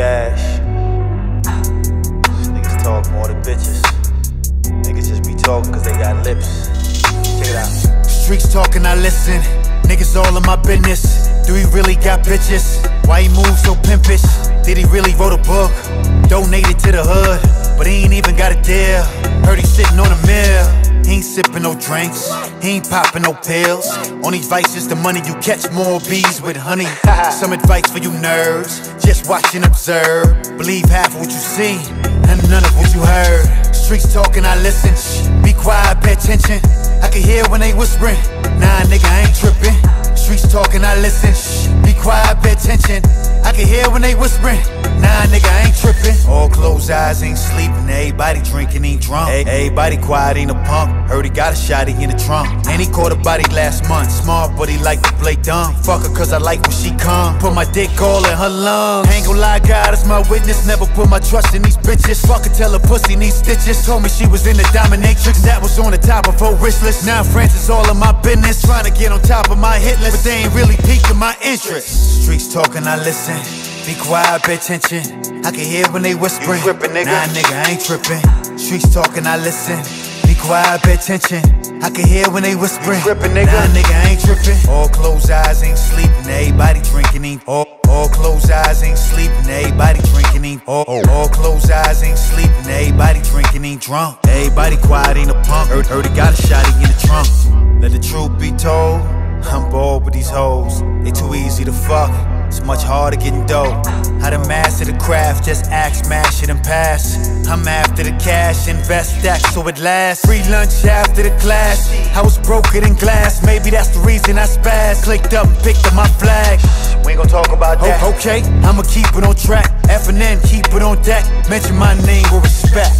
gash. Niggas talk more than bitches. Niggas just be talking cause they got lips. Check it out. Streets talking, I listen. Niggas all in my business. Do he really got bitches? Why he move so pimpish? Did he really wrote a book? Donated to the hood, but he ain't even got a deal. Heard he sitting on a mill. He ain't sipping no drinks, he ain't popping no pills. Only vice is the money you catch more bees with honey. Some advice for you nerds, just watch and observe. Believe half of what you see, and none of what you heard. Streets talking, I listen. Shh, be quiet, pay attention. I can hear when they whispering. Nah, nigga, I ain't tripping. Streets talking, I listen. Shh, be quiet, pay attention. I can hear when they whispering. Nah, nigga, I ain't tripping. All closed eyes, ain't sleeping. Everybody drinking, ain't drunk. Hey, everybody quiet, ain't a punk. Heard he got a shotty in the trunk. And he caught a body last month. Smart, but he like to play dumb. Fuck her, cause I like when she come. Put my dick all in her lungs. Ain't gon' lie, God is my witness. Never put my trust in these bitches. Fuck her, tell her pussy needs stitches. Told me she was in the dominatrix. That was on the top of her wish list. Now France is all in my business. Trying to get on top of my hit list. But they ain't really piquing my interest. Streets talking, I listen. Be quiet, pay attention. I can hear when they whispering. Tripping, nigga? Nah, nigga, I ain't tripping. Streets talking, I listen. Be quiet, pay attention. I can hear when they whispering. Tripping, nigga? Nah, nigga, I ain't tripping. All closed eyes ain't sleeping. Everybody drinking, ain't all. All closed eyes ain't sleeping. Everybody drinking, ain't all. All closed eyes ain't sleeping. Everybody drinking, ain't drunk. Everybody quiet, ain't a punk. Heard, heard he got a shotty in the trunk. Let the truth be told. I'm bored with these hoes. They too easy to fuck. It's much harder getting dough. How to master the craft, just act, smash it and pass. I'm after the cash, invest that so it lasts. Free lunch after the class. I was broken in glass, maybe that's the reason I spaz. Clicked up and picked up my flag. We ain't gonna talk about that. Oh, okay, I'ma keep it on track. F and N, keep it on deck. Mention my name with respect.